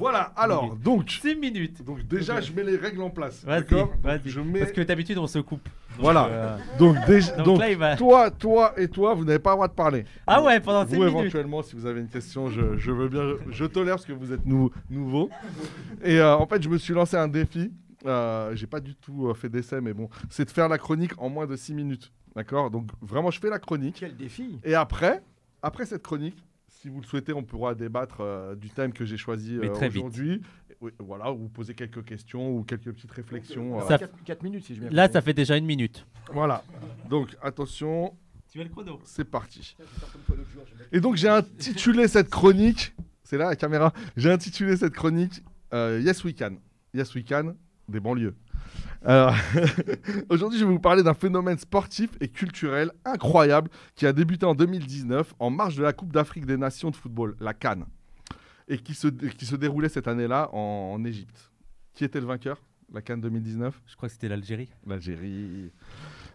Voilà, alors, donc, 6 minutes. donc déjà, je mets les règles en place. D'accord. Je mets... Parce que d'habitude, on se coupe. Donc, Voilà. euh, Donc, déjà, Donc donc, là, il va- toi, toi et toi, vous n'avez pas le droit de parler. Ah ouais, pendant 6 Vous, minutes. éventuellement, si vous avez une question, je, je veux bien, je tolère parce que vous êtes nou- nouveau. Et euh, en fait, je me suis lancé un défi. Euh, J'ai pas du tout euh, fait d'essai, mais bon, c'est de faire la chronique en moins de 6 minutes. D'accord? Donc, vraiment, je fais la chronique. Quel défi? Et après, après cette chronique, si vous le souhaitez, on pourra débattre euh, du thème que j'ai choisi euh, aujourd'hui. Oui, Voilà, ou vous poser quelques questions ou quelques petites réflexions. euh, Ça- 4, minutes si je. Là, ça fait déjà une minute. Voilà. Donc, attention, Tu veux le chrono c'est parti. Et donc j'ai intitulé cette chronique, c'est là la caméra, j'ai intitulé cette chronique euh, Yes We Can. Yes We Can des banlieues. Alors, aujourd'hui je vais vous parler d'un phénomène sportif et culturel incroyable qui a débuté en 2019 en marge de la Coupe d'Afrique des Nations de football, la Cannes, et qui se, qui se déroulait cette année-là en, en Égypte. Qui était le vainqueur La Cannes 2019 Je crois que c'était l'Algérie. L'Algérie.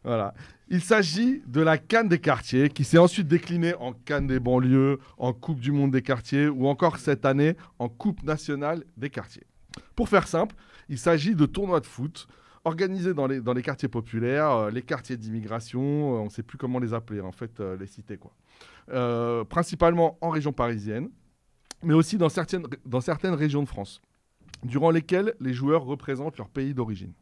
Voilà. Il s'agit de la Cannes des quartiers qui s'est ensuite déclinée en Cannes des banlieues, en Coupe du monde des quartiers ou encore cette année en Coupe nationale des quartiers. Pour faire simple, il s'agit de tournois de foot organisés dans les, quartiers populaires, euh, les quartiers d'immigration, euh, on ne sait plus comment les appeler, en fait, euh, les cités. Principalement en région parisienne, mais aussi dans certaines, dans certaines régions de France, durant lesquelles les joueurs représentent leur pays d'origine.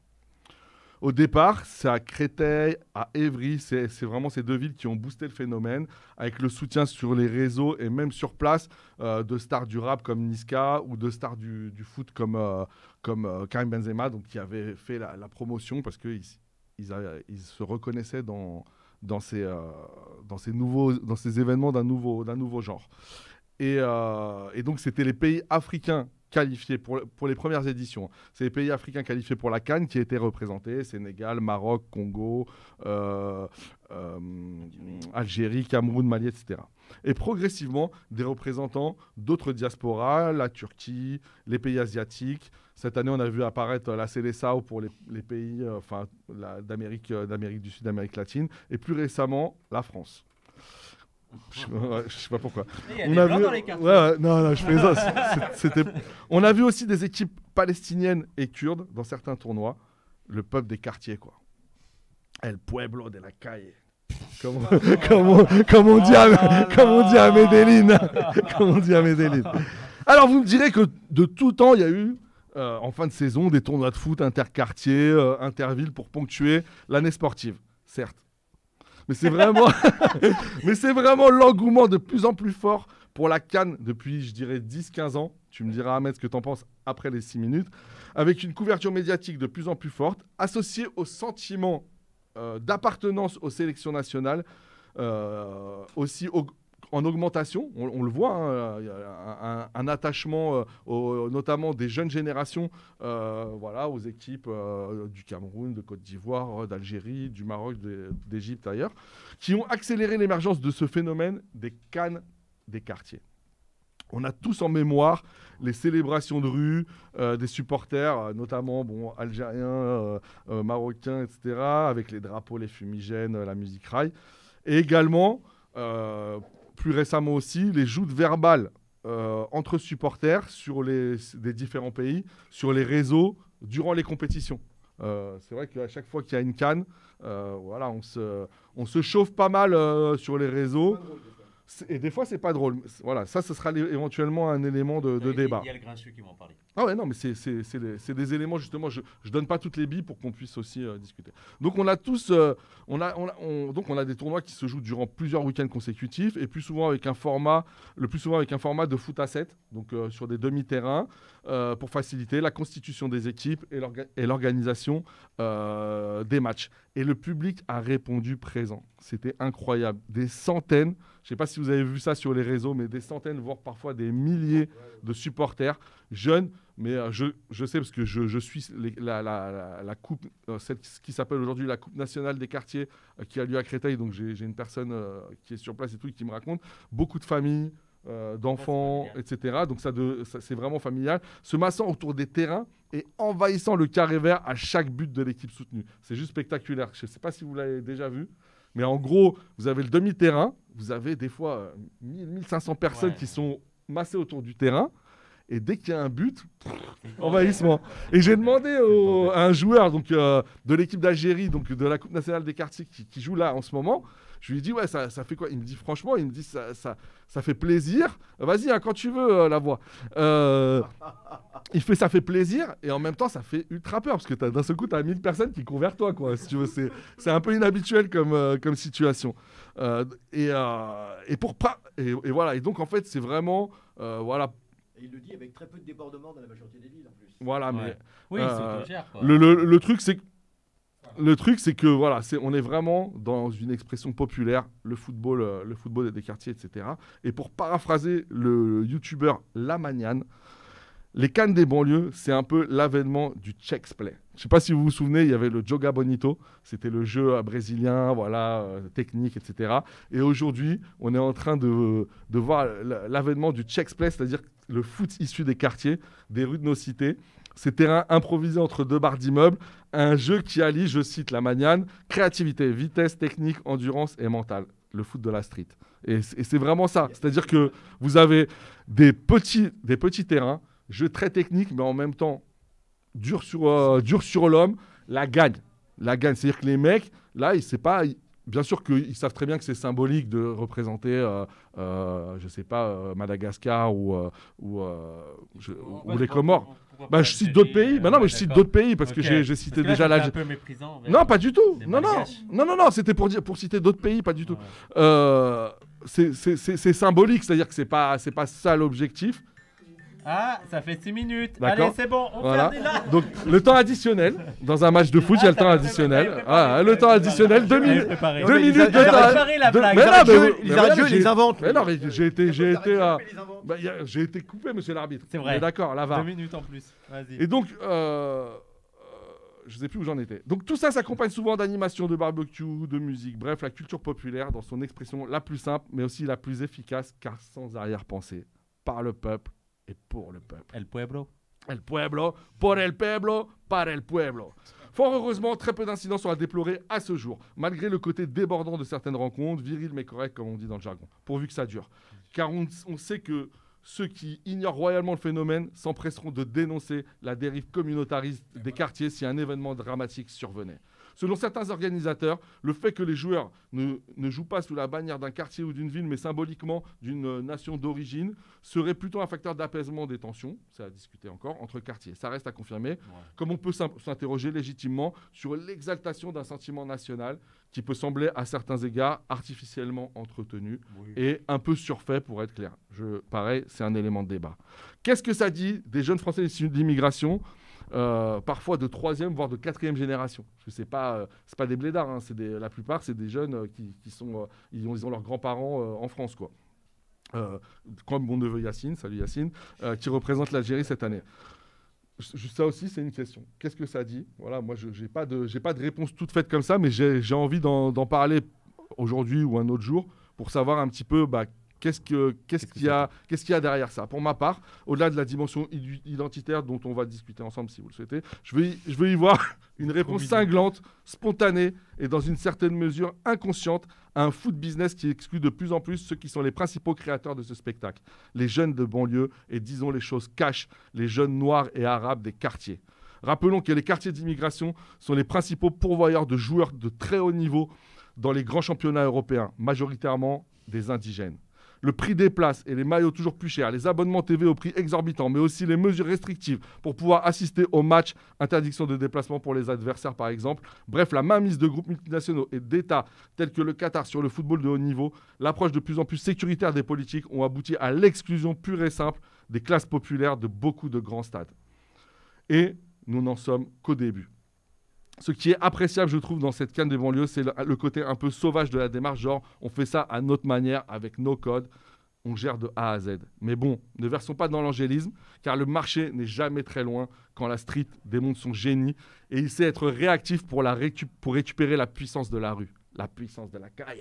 Au départ, c'est à Créteil, à Évry, c'est vraiment ces deux villes qui ont boosté le phénomène, avec le soutien sur les réseaux et même sur place euh, de stars du rap comme Niska ou de stars du, foot comme, euh, comme euh, Karim Benzema, donc qui avait fait la, promotion parce qu'ils se reconnaissaient dans, ces, nouveaux, dans ces événements d'un nouveau, genre. Et donc, c'était les pays africains qualifiés pour, pour les premières éditions. C'est les pays africains qualifiés pour la Cannes qui étaient représentés Sénégal, Maroc, Congo, euh, euh, Algérie, Cameroun, Mali, etc. Et progressivement, des représentants d'autres diasporas, la Turquie, les pays asiatiques. Cette année, on a vu apparaître la Célessao pour les, les pays euh, enfin, d'Amérique du Sud, d'Amérique latine. Et plus récemment, la France. Je sais pas- ouais, je sais pas pourquoi. On a vu- dans les quartiers. ouais, ouais, non, non, je plaisante. C'était- On a vu aussi des équipes palestiniennes et kurdes dans certains tournois. Le peuple des quartiers, quoi. El pueblo de la calle. Comme, comme on, comme on dit à, comme on dit à Medellin. comme on dit à Medellin. Alors, vous me direz que de tout temps, il y a eu, euh, en fin de saison, des tournois de foot interquartiers, euh, intervilles pour ponctuer l'année sportive. Certes. Mais c'est vraiment, mais c'est vraiment l'engouement de plus en plus fort pour la Cannes depuis, je dirais, 10-15 ans. Tu me diras, Ahmed, ce que tu en penses après les 6 minutes. Avec une couverture médiatique de plus en plus forte, associée au sentiment euh, d'appartenance aux sélections nationales, euh, aussi au- en augmentation. On, le voit, hein, un, attachement, euh, notamment des jeunes générations, euh, voilà, aux équipes euh, du Cameroun, de Côte d'Ivoire, d'Algérie, du Maroc, d'Égypte ailleurs, qui ont accéléré l'émergence de ce phénomène des cannes des quartiers. On a tous en mémoire les célébrations de rue des supporters, notamment bon, algériens, marocains, etc., avec les drapeaux, les fumigènes, la musique rail. Et également, plus récemment aussi, les joutes verbales euh, entre supporters sur les, des différents pays, sur les réseaux, durant les compétitions. Euh, c'est vrai qu'à chaque fois qu'il y a une canne, euh, voilà, on, se, on se chauffe pas mal sur les réseaux. Et des fois, c'est pas drôle. Voilà, ça, ce sera éventuellement un élément de, débat. Il y a le grincheux qui va en parler. Ah ouais, non, mais c'est- des, éléments, justement, je ne donne pas toutes les billes pour qu'on puisse aussi euh, discuter. Donc on a tous, euh, on a, on a- on- donc on a des tournois qui se jouent durant plusieurs week-ends consécutifs et plus souvent avec un format, le plus souvent avec un format de foot à 7, donc euh, sur des demi-terrains, pour faciliter la constitution des équipes et l'orga- et l'organisation des matchs. Et le public a répondu présent. C'était incroyable. Des centaines, je ne sais pas si vous avez vu ça sur les réseaux, mais des centaines, voire parfois des milliers de supporters jeunes. Mais euh, je, je sais parce que je, je suis les- la, la- la- la coupe, euh, cette- ce qui s'appelle aujourd'hui la Coupe nationale des quartiers euh, qui a lieu à Créteil. Donc j'ai une personne euh, qui est sur place et tout qui me raconte beaucoup de familles, d'enfants, etc. Donc ça, ça, c'est vraiment familial. Se massant autour des terrains et envahissant le carré vert à chaque but de l'équipe soutenue. C'est juste spectaculaire. Je ne sais pas si vous l'avez déjà vu. Mais en gros, vous avez le demi-terrain, vous avez des fois euh, 1000, 1500 personnes Ouais. qui sont massées autour du terrain. Et dès qu'il y a un but, envahissement. Et j'ai demandé au- à un joueur donc, euh, de l'équipe d'Algérie, donc de la Coupe nationale des quartiers, qui, qui joue là en ce moment. Je lui ai dit, ouais, ça, ça fait quoi? Il me dit, franchement, il me dit, ça, ça, ça fait plaisir. Vas-y, hein, quand tu veux, euh, la voix. Euh, il fait, ça fait plaisir, et en même temps, ça fait ultra peur, parce que t'as- d'un seul coup, tu as 1000 personnes qui courent vers toi, quoi, si tu veux. C'est, c'est un peu inhabituel comme, euh, comme situation. Euh, et, euh, et, pour pas, et, et voilà, et donc, en fait, c'est vraiment, euh, voilà, Et il le dit avec très peu de débordement dans la majorité des villes en plus. voilà, mais. Oui, Euh, c'est le, le- le truc, c'est que le truc, c'est que voilà, c'est, on est vraiment dans une expression populaire, le football, euh, le des quartiers, etc. Et pour paraphraser le youtubeur Lamagnan, les Cannes des banlieues, c'est un peu l'avènement du check play. Je sais pas si vous vous souvenez, il y avait le Joga Bonito, c'était le jeu euh, brésilien, voilà, euh, technique, etc. Et aujourd'hui, on est en train de, de voir l'avènement du check play, c'est-à-dire le foot issu des quartiers, des rues de nos cités. Ces terrains improvisés entre deux barres d'immeubles, un jeu qui allie, je cite la maniane, créativité, vitesse, technique, endurance et mental. Le foot de la street. Et c'est vraiment ça. C'est-à-dire que vous avez des petits, des petits terrains, jeu très technique, mais en même temps dur sur, euh, dur sur l'homme, la gagne. La gagne. C'est-à-dire que les mecs, là, ils, c'est pas. Bien sûr qu'ils savent très bien que c'est symbolique de représenter, euh, euh, je sais pas, euh, Madagascar ou, euh, ou, je- ou les Comores. Bah, je cite d'autres pays. Bah non, mais je cite d'autres pays parce que j'ai cité là, déjà l'Algérie. un peu méprisant. Non, pas du tout. Non, non, non, non, non. C'était pour dire, pour citer d'autres pays, pas du tout. Ouais. C'est- symbolique, c'est-à-dire que c'est pas, c'est pas ça l'objectif. Ah, ça fait 6 minutes. D'accord. Allez, c'est bon, on Voilà. fait là. Donc le temps additionnel dans un match de foot, il y a le Ah, temps t'as additionnel. Ah, le temps additionnel, deux Elle est minutes. préparée. Deux mais ils minutes a- de temps. préparé la de- blague. Mais Les ils inventent. Mais non, mais j'ai été, j'ai été, euh, bah, j'ai été coupé, monsieur l'arbitre. C'est vrai. D'accord, la Deux VAR. minutes en plus. Vas-y. Et donc, euh, euh, je sais plus où j'en étais. Donc tout ça s'accompagne souvent d'animations, de barbecue, de musique. Bref, la culture populaire dans son expression la plus simple, mais aussi la plus efficace, car sans arrière-pensée, par le peuple et pour le peuple. El Pueblo. El pueblo, por el pueblo, para el pueblo. Fort heureusement, très peu d'incidents sont à déplorer à ce jour, malgré le côté débordant de certaines rencontres, viril mais correct comme on dit dans le jargon, pourvu que ça dure. Car on, on sait que ceux qui ignorent royalement le phénomène s'empresseront de dénoncer la dérive communautariste des quartiers si un événement dramatique survenait. Selon certains organisateurs, le fait que les joueurs ne, ne jouent pas sous la bannière d'un quartier ou d'une ville, mais symboliquement d'une euh, nation d'origine, serait plutôt un facteur d'apaisement des tensions, c'est à discuter encore, entre quartiers. Ça reste à confirmer. Comme on peut s'in- s'interroger légitimement sur l'exaltation d'un sentiment national qui peut sembler à certains égards artificiellement entretenu et un peu surfait pour être clair. Je, pareil, c'est un élément de débat. Qu'est-ce que ça dit des jeunes Français issus de l'immigration euh, parfois de troisième, voire de quatrième génération. Parce que c'est pas, euh, pas des blédards, hein, des, la plupart, c'est des jeunes euh, qui, qui sont, euh, ils, ont, ils ont leurs grands-parents en France, quoi. Comme mon neveu Yacine, salut Yacine, qui représente l'Algérie cette année. Ça aussi, c'est une question. Qu'est-ce que ça dit? Voilà, moi, je n'ai pas, de- pas de réponse toute faite comme ça, mais j'ai envie d'en d'en parler aujourd'hui ou un autre jour pour savoir un petit peu bah, qu'est-ce que- qu'est-ce que qu'il y, a- y derrière ça? Pour ma part, au-delà de la dimension identitaire dont on va discuter ensemble si vous le souhaitez, je veux y, je veux y voir une réponse cinglante, spontanée et dans une certaine mesure inconsciente à un foot business qui exclut de plus en plus ceux qui sont les principaux créateurs de ce spectacle, les jeunes de banlieue et disons les choses cash, les jeunes noirs et arabes des quartiers. Rappelons que les quartiers d'immigration sont les principaux pourvoyeurs de joueurs de très haut niveau dans les grands championnats européens, majoritairement des indigènes. Le prix des places et les maillots toujours plus chers, les abonnements TV au prix exorbitant, mais aussi les mesures restrictives pour pouvoir assister aux matchs, interdiction de déplacement pour les adversaires par exemple. Bref, la mainmise de groupes multinationaux et d'États tels que le Qatar sur le football de haut niveau, l'approche de plus en plus sécuritaire des politiques ont abouti à l'exclusion pure et simple des classes populaires de beaucoup de grands stades. Et nous n'en sommes qu'au début. Ce qui est appréciable, je trouve, dans cette canne des banlieues, c'est le, le côté un peu sauvage de la démarche, genre on fait ça à notre manière, avec nos codes, on gère de A à Z. Mais bon, ne versons pas dans l'angélisme, car le marché n'est jamais très loin quand la street démontre son génie, et il sait être réactif pour, la récup- pour récupérer la puissance de la rue, la puissance de la calle,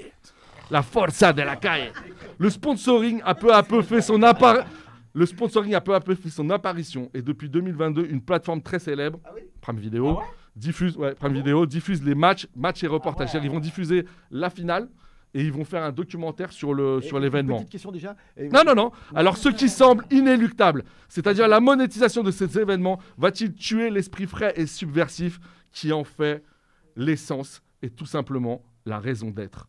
la forza de la calle. Le sponsoring a peu à peu fait son apparition. Le sponsoring a peu à peu fait son apparition et depuis 2022, une plateforme très célèbre, Ah Prime Video, Ah ouais? Diffuse, ouais, Prime Video diffuse les matchs, matchs et reportages. Ah ouais. Ils vont diffuser la finale et ils vont faire un documentaire sur le Et sur une l'événement. Petite question déjà. Et- Non, non, non. Alors, ce qui semble inéluctable, c'est-à-dire la monétisation de ces événements, va-t-il tuer l'esprit frais et subversif qui en fait l'essence et tout simplement la raison d'être?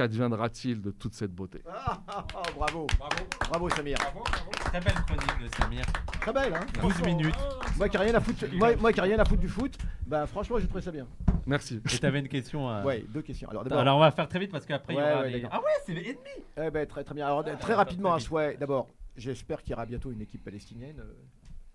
Qu'adviendra-t-il de toute cette beauté? Ah, ah, ah, bravo. Bravo. Samir. Très belle chronique de Samir. Très belle, hein 12 minutes. Moi qui n'ai rien à foutre, moi, moi qui ai rien à foutre du foot, bah franchement, j'ai trouvé ça bien. Merci. Et t'avais une question. euh, Ouais, deux questions. Alors d'abord, Alors on va faire très vite parce qu'après il y Ouais, aura ouais, d'accord. Ah ouais, c'est ennemi. eh ben, très très bien. Alors très rapidement, un souhait. D'abord, j'espère qu'il y aura bientôt une équipe palestinienne euh,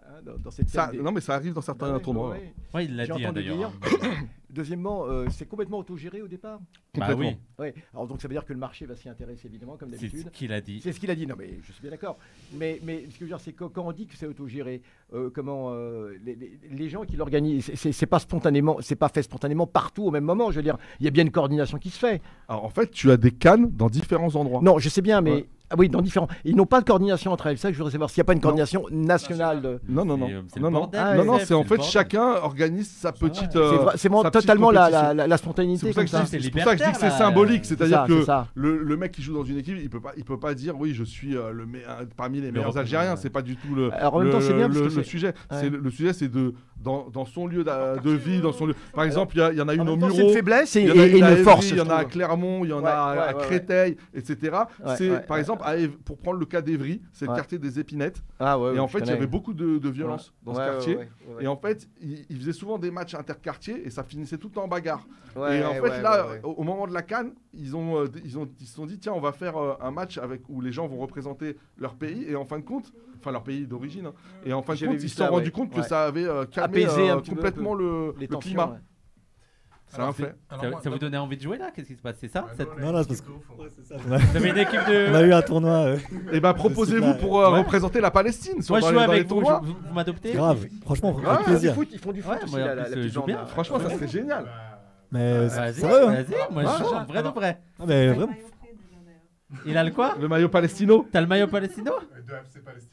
hein, dans, dans cette Ça, scène des- non, mais ça arrive dans certains Ouais, tournois. ouais. Ouais, il l'a dit hein, entendu d'ailleurs. dire. Deuxièmement, euh, c'est complètement autogéré au départ. Bah Complètement. oui, Ouais. Alors donc ça veut dire que le marché va s'y intéresser évidemment comme c'est ce d'habitude. qu'il a dit. C'est ce qu'il a dit. Non mais je suis bien d'accord. Mais mais ce que je veux dire c'est que quand on dit que c'est autogéré, euh, comment euh, les, les- les gens qui l'organisent, c'est- pas spontanément, c'est pas fait spontanément partout au même moment. Je veux dire, il y a bien une coordination qui se fait. Alors, en fait, tu as des cannes dans différents endroits. Non, je sais bien, mais Ouais. Ah oui, dans différents. Ils n'ont pas de coordination entre elles. Ça, que je voudrais savoir s'il n'y a pas une coordination nationale. de- Non, non, non. C'est, euh, non, non. Ah, non, non, c'est en fait bordel. chacun organise sa petite. C'est euh, c'est vraiment totalement la, la, la- la C'est spontanéité pour ça comme que je ça. dis- C'est pour ça que je dis que c'est symbolique, C'est c'est-à-dire que le, le mec qui joue dans une équipe, il peut pas, il peut pas dire oui, je suis euh, le me- un- parmi les meilleurs Algériens. C'est pas du tout le. Alors, en même temps, c'est bien parce le, que le c'est- sujet. Le, sujet, c'est de dans, son lieu de vie, dans son lieu. Par exemple, il y en a une au temps, c'est Muro. une faiblesse et, une force. il y en a à. Clermont, il y en a à. Créteil, etc. C'est par ouais, exemple, à Év- pour prendre le cas d'Evry, c'est le Ouais. quartier des Épinettes. Ah ouais, et ouais, en je fait, il y connais. avait beaucoup de, de violence dans ce Ouais, quartier. ouais, ouais, Et en fait, il, il faisait souvent des matchs interquartiers et ça finissait tout le temps en bagarre. ouais, et en fait, ouais, là, ouais, ouais. Au, au moment de la Cannes, ils ont, euh, ils ont, ils se sont dit tiens, on va faire euh, un match avec où les gens vont représenter leur pays et en fin de compte, enfin leur pays d'origine. hein, et en fin de J'avais compte, vu ils se ça, sont rendus ouais, compte que ouais. ça avait euh, calmé Apaisé un euh, petit peu, complètement le, les le tensions. climat. ouais. Ça, ça vous donnait envie de jouer là? Qu'est-ce qui se passe? C'est ça cette- Non, non, c'est parce qu'on Vous avez une équipe de. a eu un tournoi. euh, Et ben proposez-vous pour euh, Ouais. représenter la Palestine. sur- Moi je joue avec vous, vous, vous m'adoptez? Grave, franchement, Ouais, avec Ils font du plaisir. foot, ils font du foot aussi, la, la, joue bien. Franchement, ça serait génial. Mais c'est sérieux, hein vas-y, moi je joue en vrai de vrai. Ah, mais vraiment. Il a le quoi Le maillot palestino. T'as le maillot palestino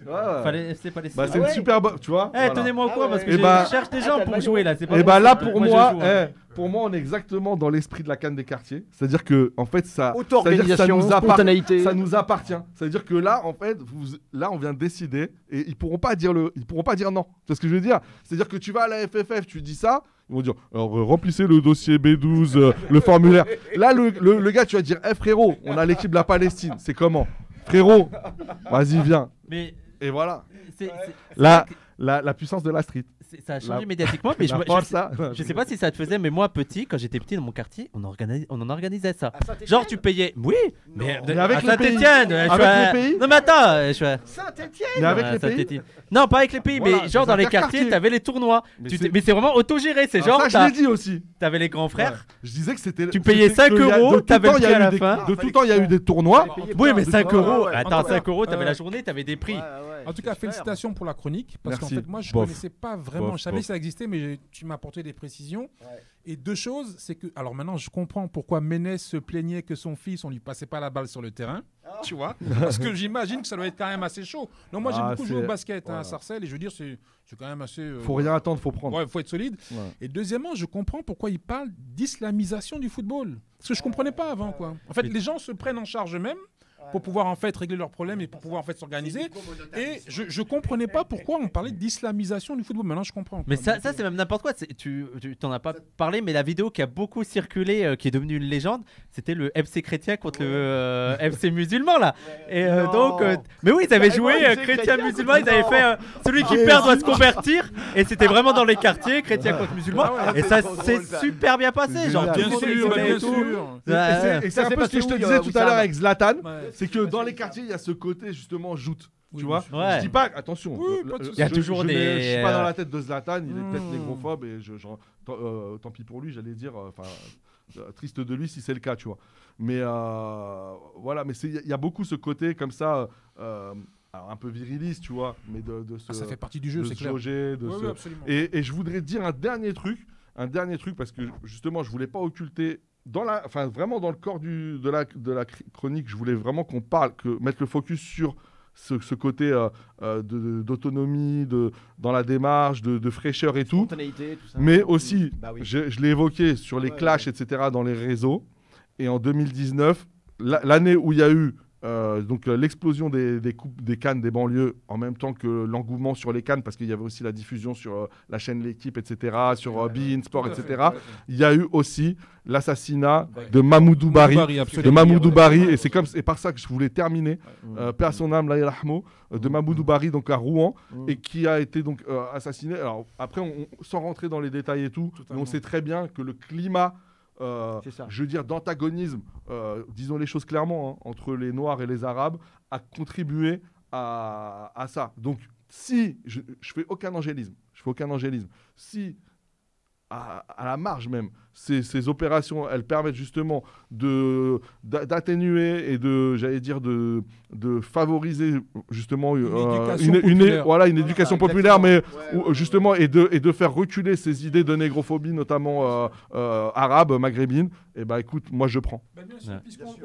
Ouais. Fallait FC Palestine. Bah, c'est Ah une ouais. super bonne, tu vois. Eh, voilà. tenez-moi au Ah courant ouais. parce que Eh je bah- cherche des Ah, gens pour jouer là. c'est pas Et bon, bah c'est là pour je moi, joue, hein. eh, pour moi on est exactement dans l'esprit de la canne des quartiers. C'est-à-dire que en fait ça, c'est-à-dire que ça Auto-organisation, nous, appart- spontanéité. ça nous appartient. C'est-à-dire que là en fait, vous, là on vient de décider et ils pourront pas dire le, ils pourront pas dire non. Tu vois ce que je veux dire? C'est-à-dire que tu vas à la FFF, tu dis ça, ils vont dire alors euh, remplissez le dossier B12, euh, le formulaire. Là le, le- le gars tu vas dire eh frérot, on a l'équipe de la Palestine, c'est comment? Frérot, vas-y viens. Mais Et voilà. c'est- c'est- la, la puissance de la street. Ça a changé La- médiatiquement, mais je, je- je- sais pas si ça te faisait, mais moi petit, quand j'étais petit dans mon quartier, on, organi- on en organisait ça. Genre tu payais, oui, mais, Mais avec à les pays. Saint-Étienne, je Avec suis à- les pays. Non mais attends, je suis à- Saint-Étienne Mais avec à les pays. Saint-Étienne. Non, pas avec les pays, Voilà, mais genre dans les quartiers, t'avais les tournois. Mais Tu c'est- t'es- Mais c'est vraiment autogéré, c'est Ah, genre ça, je l'ai dit aussi. t'avais les grands frères. Ouais. Je disais que c'était. Tu payais c'était 5 que il y a- euros, de tout t'avais temps, le il y a prix à eu la des- fin. De tout temps, il y a eu des tournois. Oui, mais 5 euros. Attends, En 5 euros, t'avais la journée, t'avais des prix. En tout cas, félicitations pour la chronique. Parce qu'en fait, moi, je ne connaissais pas vraiment. Bof, je savais bof. que ça existait, mais tu m'as apporté des précisions. Ouais. Et deux choses, c'est que. Alors maintenant, je comprends pourquoi Ménès se plaignait que son fils, on lui passait pas la balle sur le terrain. Tu vois Parce que j'imagine que ça doit être quand même assez chaud. Donc, moi, j'ai Ah, beaucoup joué au basket hein, à. Sarcelles. Et je veux dire, c'est c'est quand même assez. euh, Faut rien attendre, faut prendre. Ouais, faut être solide. Ouais. Et deuxièmement, je comprends pourquoi il parle d'islamisation du football. Parce que je comprenais pas avant, quoi. En fait, les gens se prennent en charge eux-mêmes pour pouvoir en fait régler leurs problèmes et pour pouvoir en fait s'organiser. Et je, je comprenais pas pourquoi on parlait d'islamisation du football. Maintenant, je comprends. Mais ça, ça c'est même n'importe quoi. Tu t'en as pas parlé, mais la vidéo qui a beaucoup circulé, euh, qui est devenue une légende, c'était le FC chrétien contre le euh, FC musulman là. Et euh, donc, euh, mais oui, ils avaient Carrément, joué euh, chrétien musulman. Ils avaient fait euh, celui qui perd doit se convertir. Et c'était vraiment dans les quartiers, chrétien contre musulman. Ah Et ça s'est super bien passé. Genre, Bien sûr, bien sûr. Et Ça, un c'est peu ce que je te disais tout à l'heure avec Zlatan. C'est que dans les quartiers, il y a ce côté justement joute. Oui, Tu vois. Ouais. Je dis pas, attention, Oui, pas. Il y a je- toujours je des, mets- Je suis pas dans euh, la tête de Zlatan, il est peut-être Hmm. négrophobe et je, j'en- tant, euh, tant pis pour lui, j'allais dire. euh, Enfin, euh, triste de lui si c'est le cas, tu vois. Mais euh, voilà, mais c'est- il y, a- il y a beaucoup ce côté comme ça, euh, alors un peu viriliste, tu vois, mais de, de se, Ah, ça fait partie du jeu, c'est clair. jauger, de Oui, se- oui, absolument. et, et je voudrais dire un dernier truc, un dernier truc parce que justement je voulais pas occulter dans la, enfin vraiment dans le corps du, de la de la cr- chronique, je voulais vraiment qu'on parle, que mettre le focus sur ce, ce côté euh, euh, d'autonomie, de, dans la démarche, de, de fraîcheur et tout. Spontanéité, tout ça. Mais aussi, Bah oui. je, je l'ai évoqué sur les Ouais, clashs, etc. dans les réseaux. Et en 2019, la- l'année où il y a eu euh, donc euh, l'explosion des, des coupes des cannes des banlieues en même temps que l'engouement sur les cannes parce qu'il y avait aussi la diffusion sur euh, la chaîne l'équipe etc sur euh, Bein Sport etc il y a eu aussi l'assassinat de Mahmoudou Bari de. Mahmoudou. Bari et c'est comme c'est par ça que je voulais terminer paix à son âme, de Mahmoudou Bari, donc à Rouen, Mm. et qui a été donc assassiné. Alors après, on- on- sans rentrer dans les détails et tout, mais on sait très bien que le climat, euh, je veux dire, d'antagonisme, euh, disons les choses clairement, hein, entre les Noirs et les Arabes, a contribué à, à ça. Donc si je, je fais aucun angélisme, je fais aucun angélisme, si à, à la marge même, ces, ces opérations, elles permettent justement de d'a- d'atténuer et de, j'allais dire, de, de favoriser justement Une euh, éducation une, populaire. voilà, une éducation Voilà, populaire, mais justement, et de, et de faire reculer ces idées de négrophobie, notamment euh, euh, arabes, maghrébines, et bah écoute, moi je prends. Bah, bien sûr, Ouais. puisqu'on-